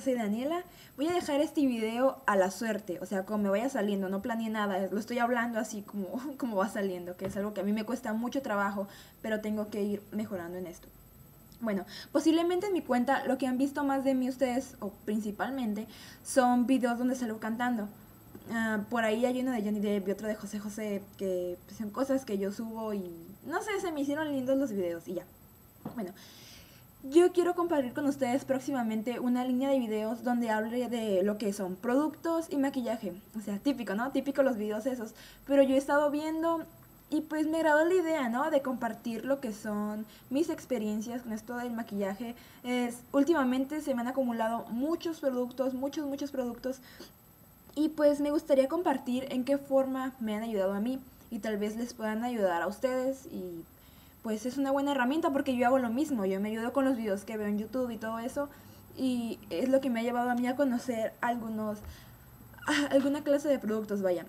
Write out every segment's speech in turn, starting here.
soy Daniela. Voy a dejar este video a la suerte, o sea, como me vaya saliendo, no planeé nada, lo estoy hablando así como, como va saliendo, que es algo que a mí me cuesta mucho trabajo, pero tengo que ir mejorando en esto. Bueno, posiblemente en mi cuenta lo que han visto más de mí ustedes, o principalmente, son videos donde salgo cantando. Ah, por ahí hay uno de Johnny Depp y otro de José José, que pues, son cosas que yo subo y no sé, se me hicieron lindos los videos y ya. Bueno, yo quiero compartir con ustedes próximamente una línea de videos donde hable de lo que son productos y maquillaje. O sea, típico, ¿no? Típico los videos esos. Pero yo he estado viendo y pues me agradó la idea, ¿no? De compartir lo que son mis experiencias con esto del maquillaje. Últimamente se me han acumulado muchos productos, muchos, muchos productos. Y pues me gustaría compartir en qué forma me han ayudado a mí y tal vez les puedan ayudar a ustedes y pues es una buena herramienta porque yo hago lo mismo, yo me ayudo con los videos que veo en YouTube y todo eso y es lo que me ha llevado a mí a conocer algunos alguna clase de productos, vaya.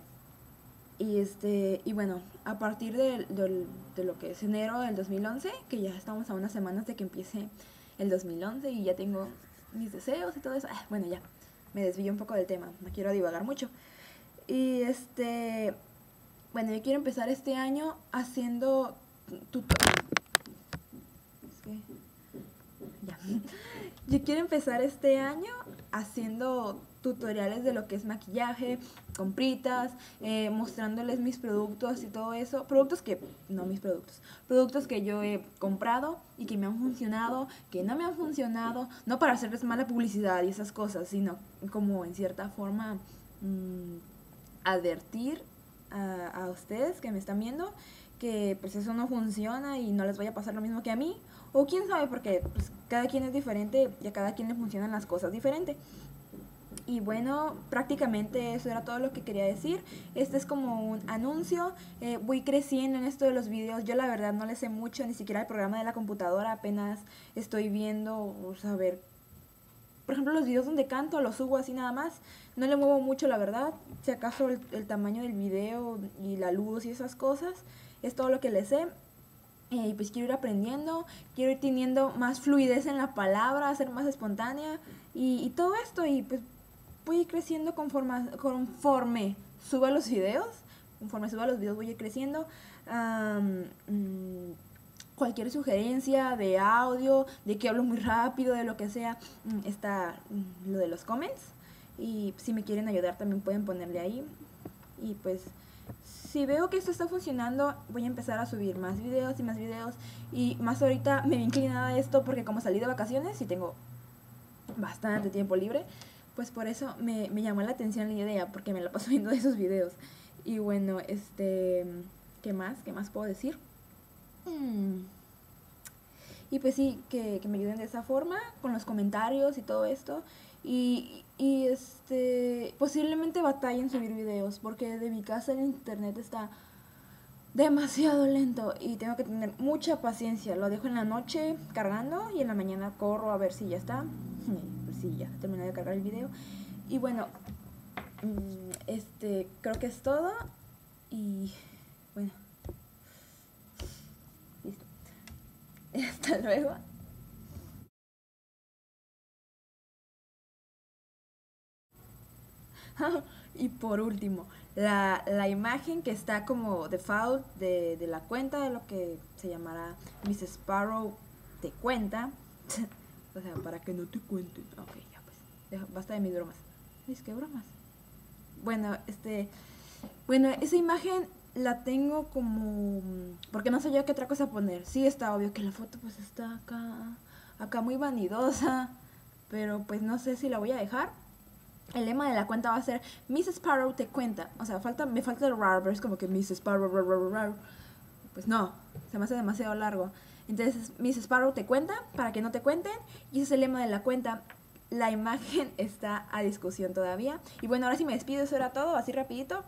Y este y bueno, a partir de, de, lo que es enero del 2011, que ya estamos a unas semanas de que empiece el 2011 y ya tengo mis deseos y todo eso, ah, bueno, ya me desvío un poco del tema, no quiero divagar mucho. Y este bueno, yo quiero empezar este año haciendo Yo quiero empezar este año haciendo tutoriales de lo que es maquillaje, compritas, eh, mostrándoles mis productos y todo eso. Productos que, no mis productos, productos que yo he comprado y que me han funcionado, que no me han funcionado, no para hacerles mala publicidad y esas cosas, sino como en cierta forma mm, advertir a, a ustedes que me están viendo que pues eso no funciona y no les vaya a pasar lo mismo que a mí. O quién sabe, porque pues, cada quien es diferente y a cada quien le funcionan las cosas diferente. Y bueno, prácticamente eso era todo lo que quería decir. Este es como un anuncio. Eh, voy creciendo en esto de los videos. Yo la verdad no le sé mucho, ni siquiera el programa de la computadora. Apenas estoy viendo, o saber. Por ejemplo, los videos donde canto los subo así nada más. No le muevo mucho, la verdad. Si acaso el, el tamaño del video y la luz y esas cosas es todo lo que le sé. Eh, y pues quiero ir aprendiendo, quiero ir teniendo más fluidez en la palabra, ser más espontánea y, todo esto. Y pues voy a ir creciendo conforme, conforme suba los videos. Conforme suba los videos voy a ir creciendo. Mm, cualquier sugerencia de audio, de que hablo muy rápido, de lo que sea, mm, está mm, lo de los comments. Y si me quieren ayudar también pueden ponerle ahí. Y pues si veo que esto está funcionando, voy a empezar a subir más videos y más videos. Y más ahorita me he inclinada a esto porque como salí de vacaciones y tengo bastante tiempo libre, pues por eso me, llamó la atención la idea, porque me la paso viendo esos videos. Y bueno, este, ¿qué más? ¿Qué más puedo decir? Hmm. Y pues sí, que, que me ayuden de esa forma, con los comentarios y todo esto. Y, y este, posiblemente batallen subir videos porque de mi casa el internet está demasiado lento y tengo que tener mucha paciencia. Lo dejo en la noche cargando y en la mañana corro a ver si ya está. Pues sí, ya terminé de cargar el video. Y bueno, mm, este, creo que es todo. Y bueno, listo. Hasta luego. y por último, la, la, imagen que está como default de, de la cuenta de lo que se llamará Miss Sparrow te cuenta. o sea, para que no te cuenten. Ok, ya pues. Basta de mis bromas. Es que bromas. Bueno, este. Bueno, esa imagen la tengo como. Porque no sé yo qué otra cosa poner. Sí, está obvio que la foto pues está acá. Acá muy vanidosa. Pero pues no sé si la voy a dejar el lema de la cuenta va a ser Miss Sparrow te cuenta. O sea, falta, me falta el rar, pero es como que Miss Sparrow, Pues no, se me hace demasiado largo. Entonces, Miss Sparrow te cuenta para que no te cuenten. Y ese es el lema de la cuenta. La imagen está a discusión todavía. Y bueno, ahora sí me despido, eso era todo, así rapidito.